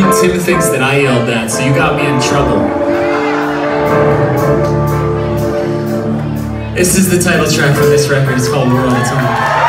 think Tim thinks that I yelled that, so you got me in trouble. This is the title track for this record. It's called War All the Time.